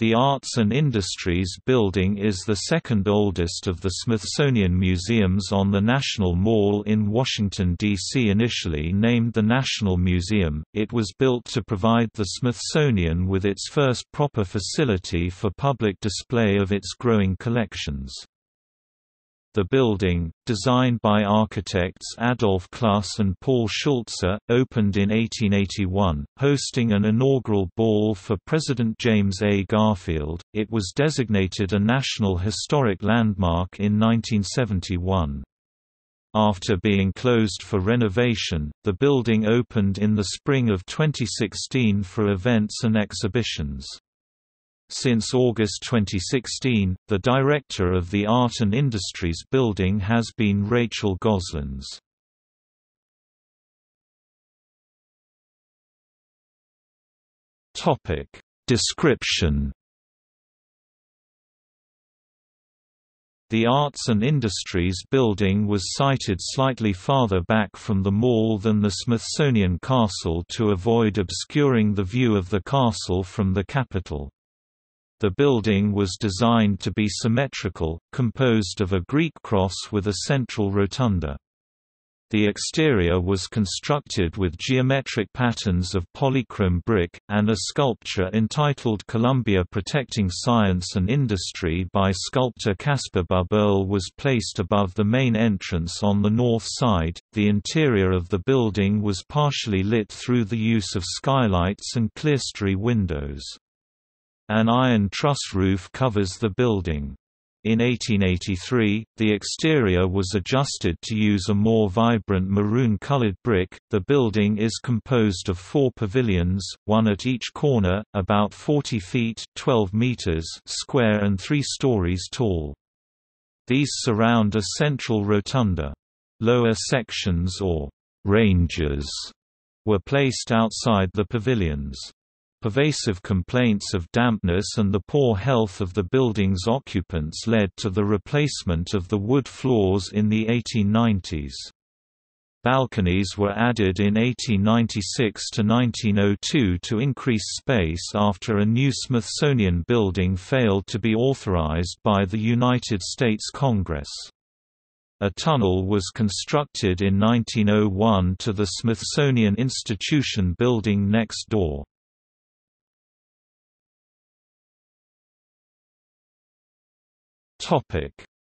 The Arts and Industries Building is the second oldest of the Smithsonian Museums on the National Mall in Washington, D.C. Initially named the National Museum, it was built to provide the Smithsonian with its first proper facility for public display of its growing collections. The building, designed by architects Adolf Cluss and Paul Schulze, opened in 1881, hosting an inaugural ball for President James A. Garfield. It was designated a National Historic Landmark in 1971. After being closed for renovation, the building opened in the spring of 2016 for events and exhibitions. Since August 2016, the director of the Art and Industries Building has been Rachel Goslins. Topic Description The Arts and Industries Building was sited slightly farther back from the mall than the Smithsonian Castle to avoid obscuring the view of the castle from the Capitol. The building was designed to be symmetrical, composed of a Greek cross with a central rotunda. The exterior was constructed with geometric patterns of polychrome brick, and a sculpture entitled Columbia Protecting Science and Industry by sculptor Caspar Buberl was placed above the main entrance on the north side. The interior of the building was partially lit through the use of skylights and clerestory windows. An iron truss roof covers the building. In 1883, the exterior was adjusted to use a more vibrant maroon-colored brick. The building is composed of four pavilions, one at each corner, about 40 feet (12 meters) square and 3 stories tall. These surround a central rotunda. Lower sections or ranges were placed outside the pavilions. Pervasive complaints of dampness and the poor health of the building's occupants led to the replacement of the wood floors in the 1890s. Balconies were added in 1896 to 1902 to increase space after a new Smithsonian building failed to be authorized by the United States Congress. A tunnel was constructed in 1901 to the Smithsonian Institution building next door.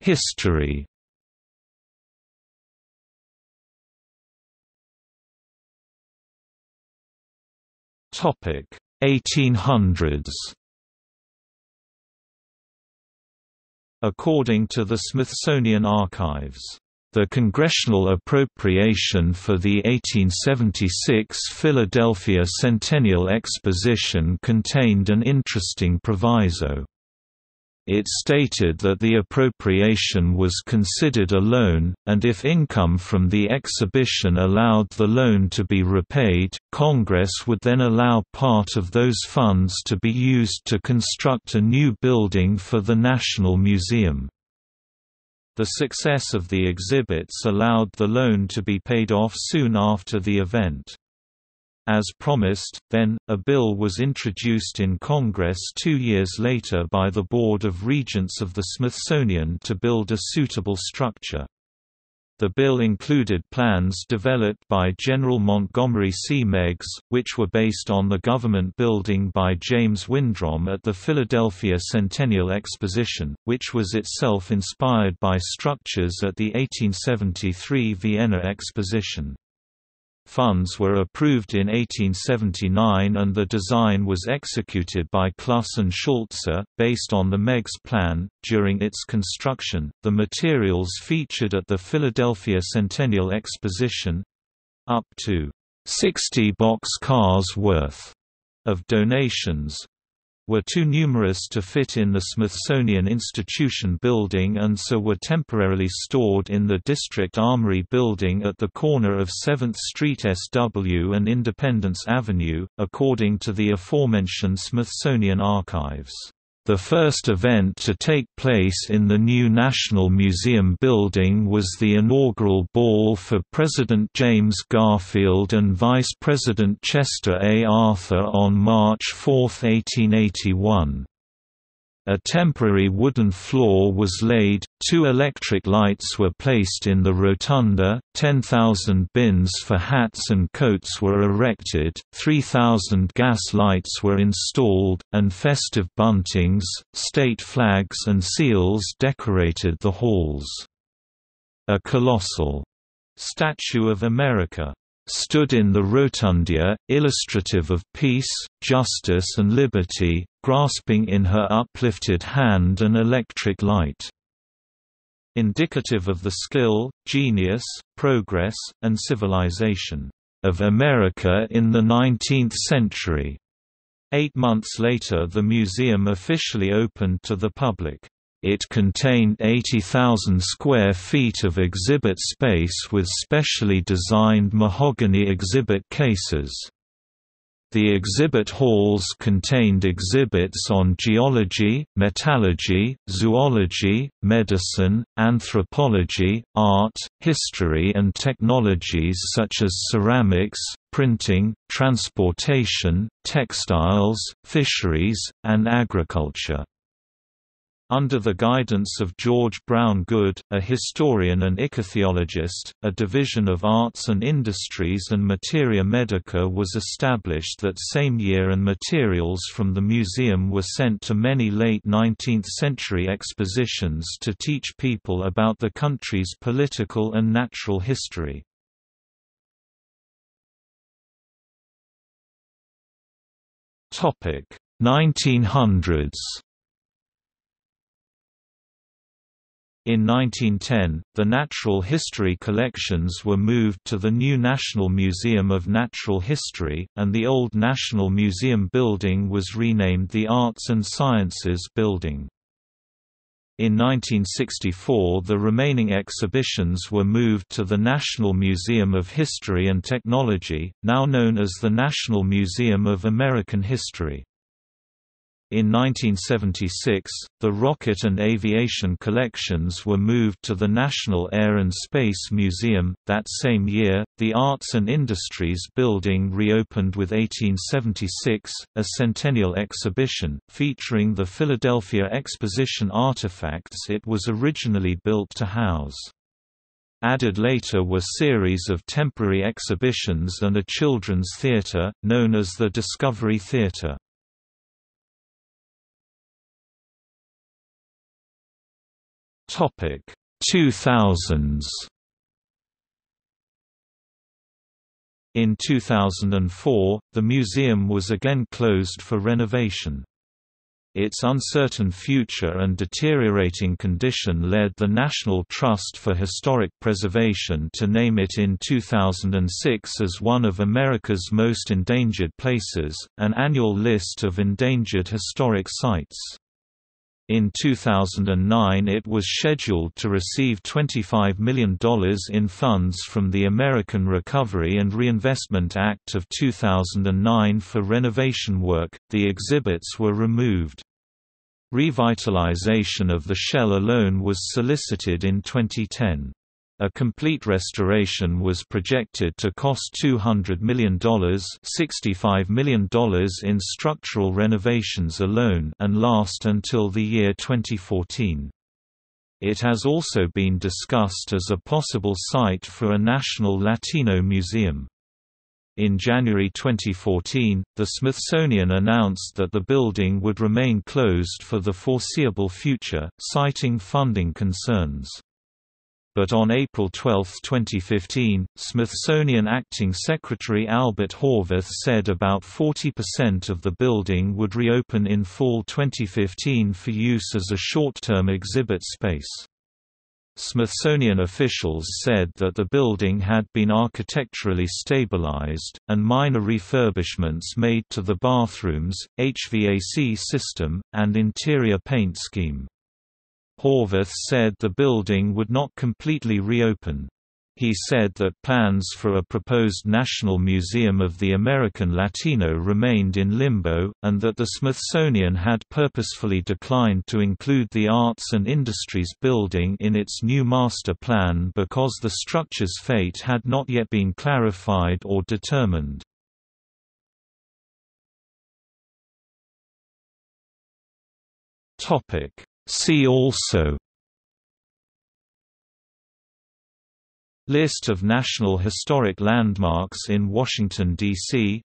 History. Topic: 1800s. According to the Smithsonian Archives, the congressional appropriation for the 1876 Philadelphia Centennial Exposition contained an interesting proviso. It stated that the appropriation was considered a loan, and if income from the exhibition allowed the loan to be repaid, Congress would then allow part of those funds to be used to construct a new building for the National Museum. The success of the exhibits allowed the loan to be paid off soon after the event. As promised, then, a bill was introduced in Congress two years later by the Board of Regents of the Smithsonian to build a suitable structure. The bill included plans developed by General Montgomery C. Meigs, which were based on the government building by James Windrim at the Philadelphia Centennial Exposition, which was itself inspired by structures at the 1873 Vienna Exposition. Funds were approved in 1879 and the design was executed by Cluss and Schulze, based on the Meigs plan. During its construction, the materials featured at the Philadelphia Centennial Exposition up to 60 box cars worth of donations were too numerous to fit in the Smithsonian Institution building and so were temporarily stored in the District Armory building at the corner of 7th Street SW and Independence Avenue, according to the aforementioned Smithsonian Archives. The first event to take place in the new National Museum building was the inaugural ball for President James Garfield and Vice President Chester A. Arthur on March 4, 1881. A temporary wooden floor was laid, two electric lights were placed in the rotunda, 10,000 bins for hats and coats were erected, 3,000 gas lights were installed, and festive buntings, state flags and seals decorated the halls. A colossal statue of America stood in the rotunda, illustrative of peace, justice and liberty, grasping in her uplifted hand an electric light. Indicative of the skill, genius, progress, and civilization of America in the 19th century. Eight months later the museum officially opened to the public. It contained 80,000 square feet of exhibit space with specially designed mahogany exhibit cases. The exhibit halls contained exhibits on geology, metallurgy, zoology, medicine, anthropology, art, history and technologies such as ceramics, printing, transportation, textiles, fisheries, and agriculture. Under the guidance of George Brown Goode, a historian and ichthyologist, a division of Arts and Industries and Materia Medica was established that same year and materials from the museum were sent to many late 19th-century expositions to teach people about the country's political and natural history. Topic 1900s In 1910, the natural history collections were moved to the new National Museum of Natural History, and the old National Museum building was renamed the Arts and Sciences Building. In 1964 the remaining exhibitions were moved to the National Museum of History and Technology, now known as the National Museum of American History. In 1976, the rocket and aviation collections were moved to the National Air and Space Museum. That same year, the Arts and Industries Building reopened with 1876, a centennial exhibition, featuring the Philadelphia Exposition artifacts it was originally built to house. Added later were series of temporary exhibitions and a children's theater, known as the Discovery Theater. Topic 2000s In 2004, the museum was again closed for renovation. Its uncertain future and deteriorating condition led the National Trust for Historic Preservation to name it in 2006 as one of America's most endangered places, an annual list of endangered historic sites. In 2009 it was scheduled to receive $25 million in funds from the American Recovery and Reinvestment Act of 2009 for renovation work, the exhibits were removed. Revitalization of the shell alone was solicited in 2010. A complete restoration was projected to cost $200 million $65 million in structural renovations alone and last until the year 2014. It has also been discussed as a possible site for a national Latino museum. In January 2014, the Smithsonian announced that the building would remain closed for the foreseeable future, citing funding concerns but on April 12, 2015, Smithsonian Acting Secretary Albert Horvath said about 40% of the building would reopen in fall 2015 for use as a short-term exhibit space. Smithsonian officials said that the building had been architecturally stabilized, and minor refurbishments made to the bathrooms, HVAC system, and interior paint scheme. Horvath said the building would not completely reopen. He said that plans for a proposed National Museum of the American Latino remained in limbo, and that the Smithsonian had purposefully declined to include the Arts and Industries building in its new master plan because the structure's fate had not yet been clarified or determined. See also List of National Historic Landmarks in Washington, D.C.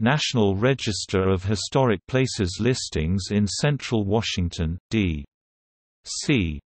National Register of Historic Places listings in Central Washington, D.C.